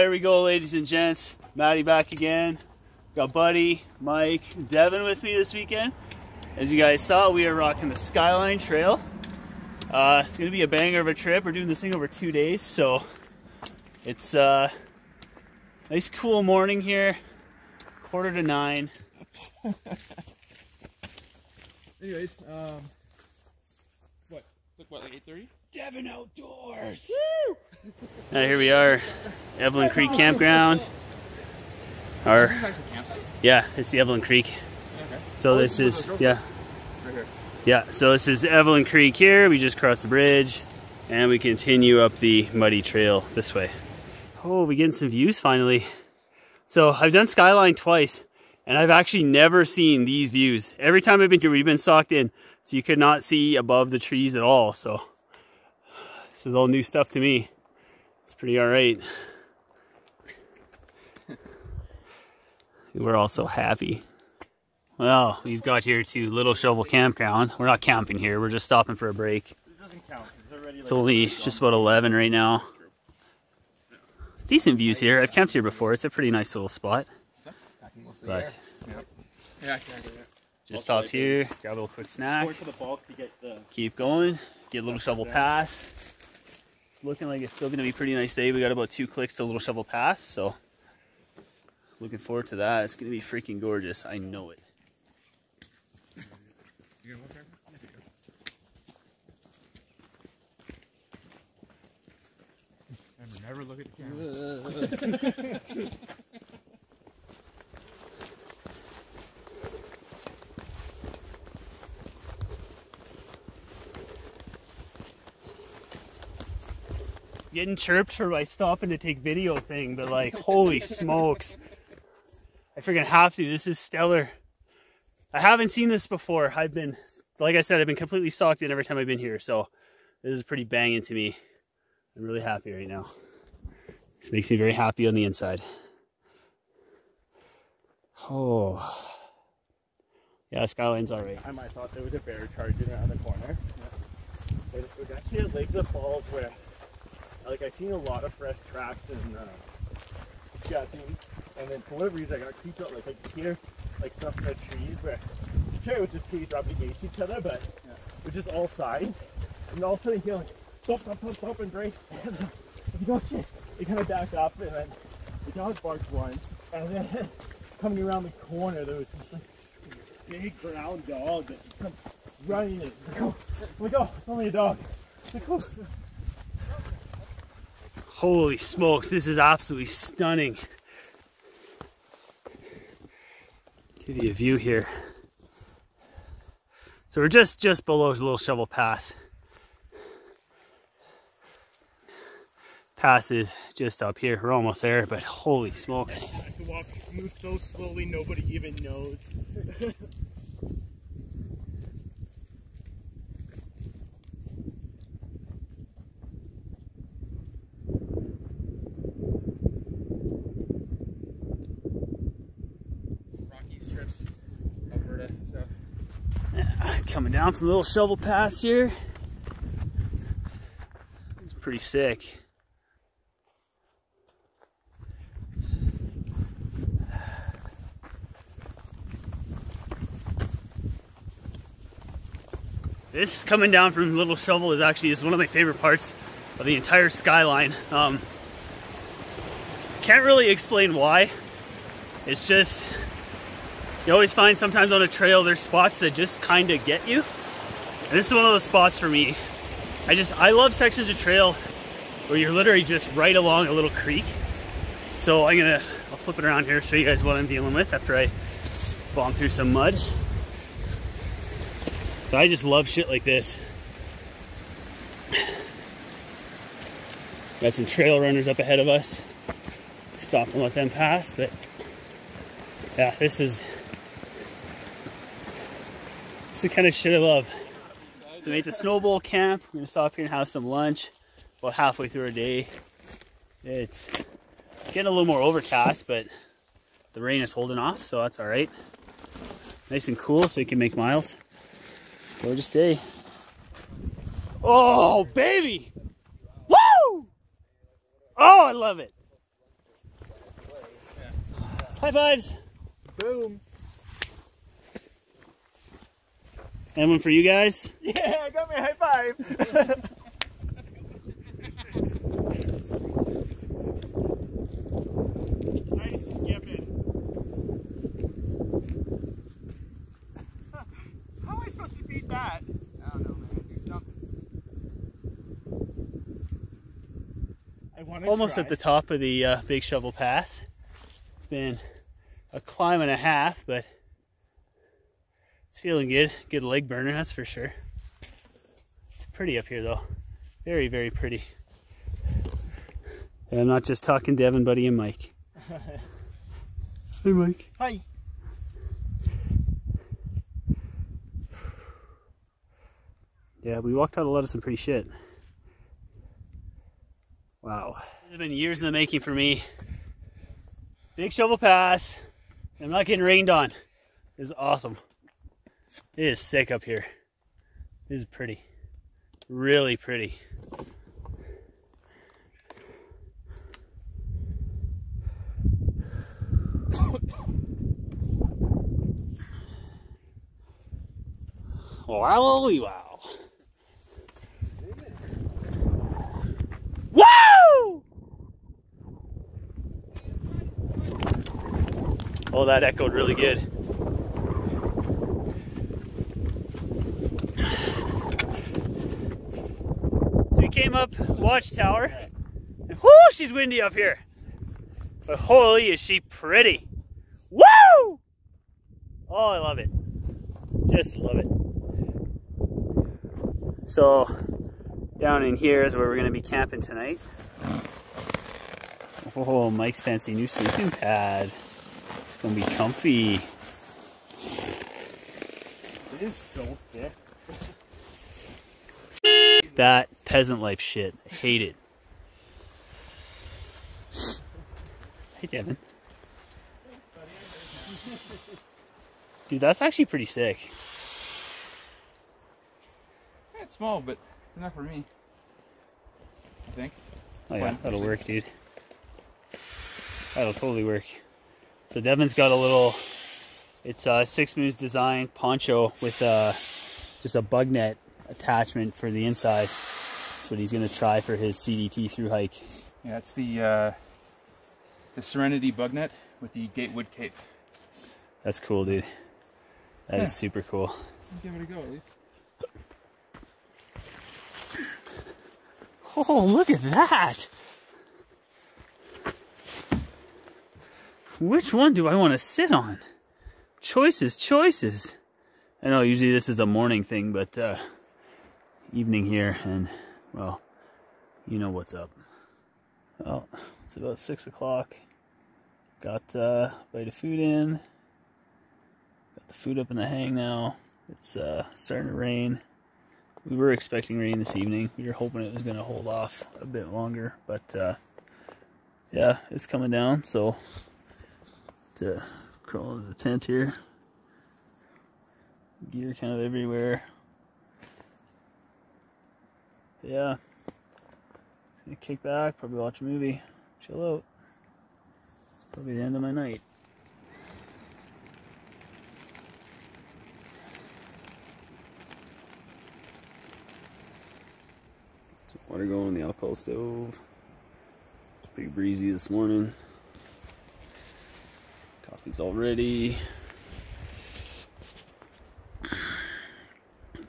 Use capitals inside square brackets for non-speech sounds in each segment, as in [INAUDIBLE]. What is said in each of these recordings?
Oh, here we go, ladies and gents. Matty back again. Got Buddy, Mike, Devin with me this weekend. As you guys saw, we are rocking the Skyline Trail. Uh, it's gonna be a banger of a trip. We're doing this thing over two days, so it's a uh, nice cool morning here. Quarter to nine. [LAUGHS] Anyways, um, what? It's like what, like 8:30? Devin Outdoors. Woo! Now here we are, Evelyn Creek Campground. Our, Is this actually campsite? yeah, it's the Evelyn Creek. Okay. So Oh, this is, yeah. Right here. yeah. So this is Evelyn Creek here. We just crossed the bridge, and we continue up the muddy trail this way. Oh, we're getting some views finally. So I've done Skyline twice, and I've actually never seen these views. Every time I've been here, we've been socked in, so you could not see above the trees at all. So this is all new stuff to me. Pretty all right. We're all so happy. Well, we've got here to Little Shovel Campground. We're not camping here. We're just stopping for a break. It doesn't count. It's already It's only just about 11 right now. Decent views here. I've camped here before. It's a pretty nice little spot. But Yeah, just stopped here, grab a little quick snack, Going for the bulk to get the. keep going, get a Little Shovel Pass. It's looking like it's still going to be a pretty nice day. We got about two clicks to Little Shovel Pass, so looking forward to that. It's going to be freaking gorgeous. I know it. You gonna look there? Remember, never look at the camera. [LAUGHS] getting chirped for my stopping to take video thing, but like, holy smokes. I freaking have to. This is stellar. I haven't seen this before. I've been, like I said, I've been completely socked in every time I've been here. So this is pretty banging to me. I'm really happy right now. This makes me very happy on the inside. Oh. Yeah, Skyline's all right. I thought there was a bear charging around the corner. It was actually at Lake of Falls where, like, I've seen a lot of fresh tracks and uh, and then for whatever reason I got creeped out. Like, I could hear like stuff in the trees where, sure, it was just trees rubbing against each other, but it was just all sides. And all of a sudden, you hear like thump, thump, thump, thump, and break. [LAUGHS] And then you go, shit. You kind of back up, and then the dog barked once, and then [LAUGHS] coming around the corner, there was this like, big brown dog that comes running. Like, oh, like, oh, it's only a dog. It's like, oh. Holy smokes, this is absolutely stunning. Give you a view here. So we're just just below Little Shovel Pass. Pass is just up here. We're almost there, but holy smokes. I can walk, so slowly, nobody even knows. [LAUGHS] down from Little Shovel Pass here. It's pretty sick. This coming down from Little Shovel is actually is one of my favorite parts of the entire skyline. Um, can't really explain why. It's just you always find sometimes on a trail there's spots that just kind of get you. And this is one of those spots for me. I just I love sections of trail where you're literally just right along a little creek. So I'm gonna I'll flip it around here, show you guys what I'm dealing with after I bomb through some mud. But I just love shit like this. Got some trail runners up ahead of us. Stop and let them pass, but yeah, this is is the kind of shit I love. So we made the Snowbowl camp. We're gonna stop here and have some lunch. About halfway through our day. It's getting a little more overcast, but the rain is holding off, so that's all right. Nice and cool, so we can make miles. Gorgeous day. Oh, baby! Woo! Oh, I love it. High fives. Boom. And one for you guys. Yeah, I got my high five. nice skipping. How am I supposed to beat that? I don't know, man. Do something. I want Almost at the top of the uh, Big Shovel Pass. It's been a climb and a half, but it's feeling good. Good leg burner, that's for sure. It's pretty up here though. Very, very pretty. And I'm not just talking to Evan, Buddy, and Mike. [LAUGHS] Hey, Mike. Hi. Yeah, we walked out a lot of some pretty shit. Wow. This has been years in the making for me. Big shovel pass. I'm not getting rained on. This is awesome. It is sick up here. This is pretty. Really pretty. Wow, wow. Woo! Oh, that echoed really good. Came up Watchtower. And whoo, she's windy up here. But holy, is she pretty. Woo! Oh, I love it. Just love it. So, down in here is where we're going to be camping tonight. Oh, Mike's fancy new sleeping pad. It's going to be comfy. It is so thick. That peasant life shit. I hate it. Hey, Devin. Dude, that's actually pretty sick. Yeah, it's small, but it's enough for me. I think. Oh yeah, Fine. that'll work, dude. That'll totally work. So Devin's got a little, it's a Six Moon Designs poncho with uh, just a bug net attachment for the inside. That's what he's gonna try for his CDT through hike. Yeah, it's the uh, the Serenity bug net with the Gatewood cape. That's cool, dude. That is Yeah. super cool. Give it a go at least. Oh, look at that! Which one do I want to sit on? Choices, choices. I know usually this is a morning thing, but uh, evening here, and well, you know what's up. Well, it's about six o'clock. Got uh, bite of food in. Got the food up in the hang now. It's uh, starting to rain. We were expecting rain this evening. We were hoping it was going to hold off a bit longer, but uh, yeah, it's coming down. So to crawl into the tent here, gear kind of everywhere. Yeah, gonna kick back, probably watch a movie, chill out. It's probably the end of my night. Some water going in the alcohol stove. It's pretty breezy this morning. Coffee's all ready.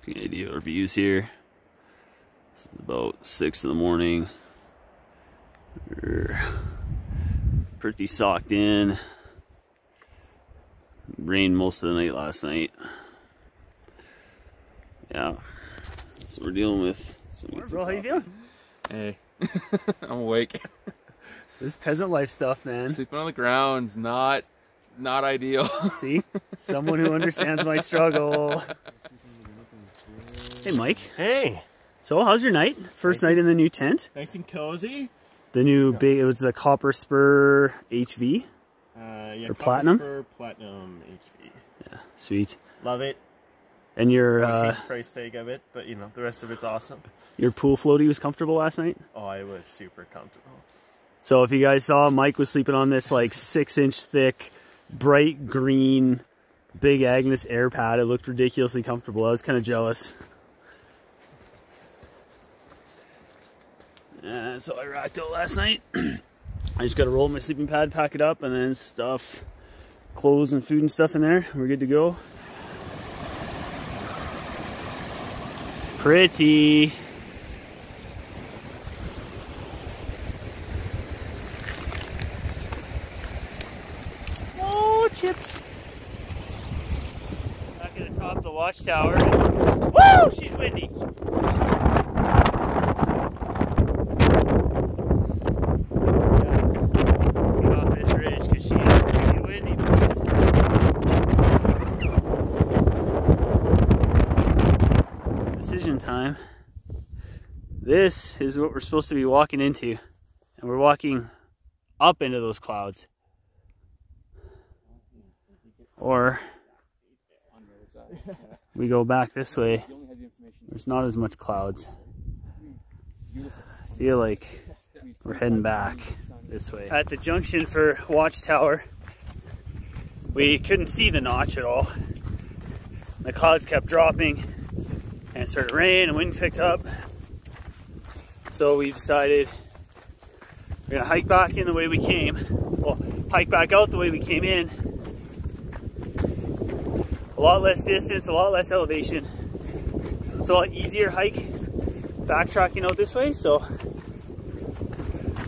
Get an idea of our views here. This is about six in the morning. We're pretty socked in. Rained most of the night last night. Yeah. So we're dealing with some Bro, how you doing? Hey, [LAUGHS] I'm awake. [LAUGHS] This peasant life stuff, man. Sleeping on the ground's not not ideal. [LAUGHS] See? Someone who understands my struggle. Hey, Mike. Hey, So, how's your night? First night in the new tent? nice and cozy. The new big, it was a Copper Spur HV. Uh, yeah, Or platinum? Copper Platinum HV. Yeah, sweet. Love it. And your uh, price tag of it, but you know the rest of it's awesome. your pool floaty was comfortable last night. Oh, I was super comfortable. So if you guys saw, Mike was sleeping on this like [LAUGHS] six inch thick bright green Big Agnes air pad. It looked ridiculously comfortable. I was kind of jealous. And so I rocked out last night. [CLEARS THROAT] I just got to roll my sleeping pad, pack it up, and then stuff clothes and food and stuff in there. We're good to go. Pretty. Oh, chips. Back at the top of the watchtower. Woo! She's windy. Let's get off this ridge because she is pretty windy, boys. Decision time. This is what we're supposed to be walking into. And we're walking up into those clouds. Or we go back this way. There's not as much clouds. I feel like we're heading back this way. At the junction for Watchtower, we couldn't see the notch at all. The clouds kept dropping and it started raining and wind picked up. So we decided we're gonna hike back in the way we came. Well, hike back out the way we came in. A lot less distance, a lot less elevation. It's a lot easier hike backtracking out this way, so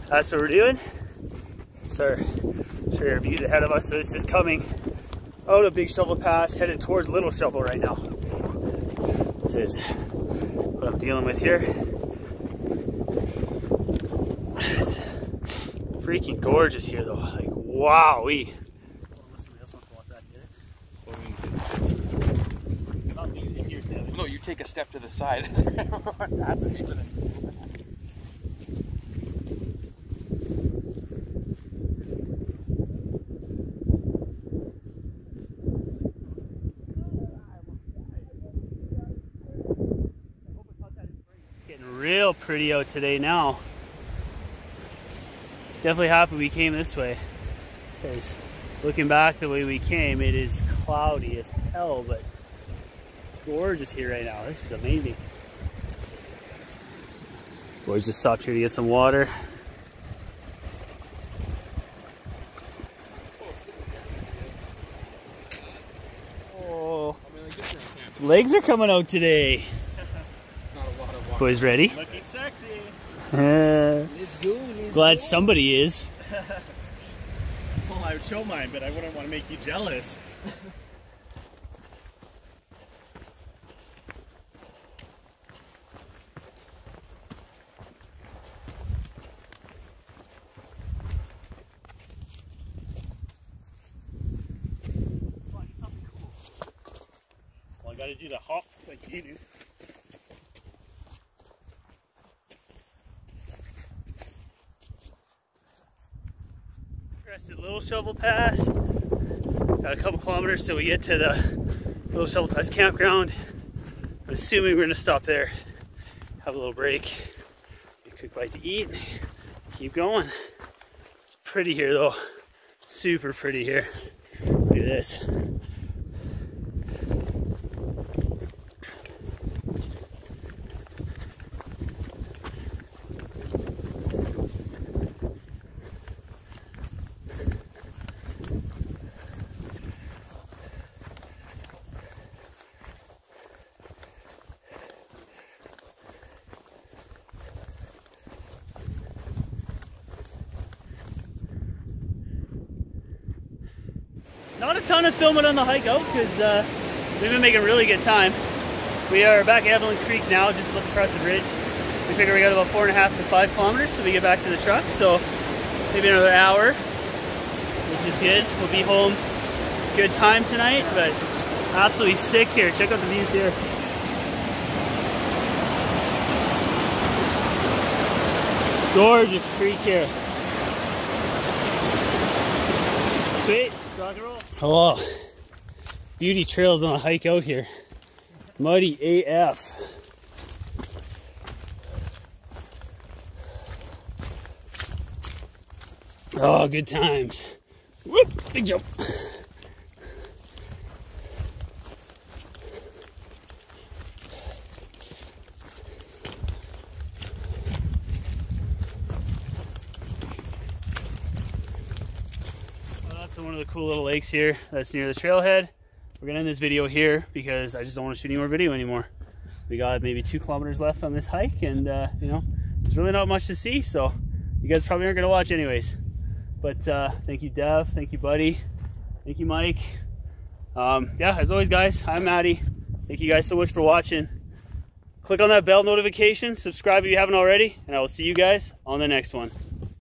that's what we're doing. So, sure our views ahead of us. So this is coming out of Big Shovel Pass, headed towards Little Shovel right now. This is what I'm dealing with here. Freaking gorgeous here though. Like, wow, we. No, you take a step to the side. That's deeper than. It's getting real pretty out today now. Definitely happy we came this way. Because looking back the way we came, it is cloudy as hell, but gorgeous here right now. This is amazing. Boys just stopped here to get some water. Oh, I mean, like this is camp. legs are coming out today. [LAUGHS] Not a lot of water. Boys ready? Looking sexy. Uh, Let's go. Let's Uh, glad somebody is. Well, I would show mine, but I wouldn't want to make you jealous. Well, I gotta do the hop like you do. Little Shovel Pass. Got a couple kilometers till we get to the Little Shovel Pass campground. I'm assuming we're gonna stop there, have a little break, get a quick bite to eat, keep going. It's pretty here though, super pretty here. Look at this. Not a ton of filming on the hike out because uh, we've been making really good time. We are back at Evelyn Creek now, just looking across the bridge. We figure we got about four and a half to five kilometers till we get back to the truck, so maybe another hour, which is good. We'll be home good time tonight, but absolutely sick here. Check out the views here. Gorgeous creek here. Sweet. Oh, beauty trails on a hike out here. Muddy AF. Oh, good times. Whoop, big jump. One of the cool little lakes here that's near the trailhead. We're gonna end this video here because I just don't want to shoot any more video anymore. We got maybe two kilometers left on this hike and uh, you know, there's really not much to see, so you guys probably aren't gonna watch anyways. But uh, thank you, Dev. Thank you, buddy. Thank you, Mike. Um, yeah, as always, guys, I'm Matty. Thank you guys so much for watching. Click on that bell notification, subscribe if you haven't already, and I will see you guys on the next one.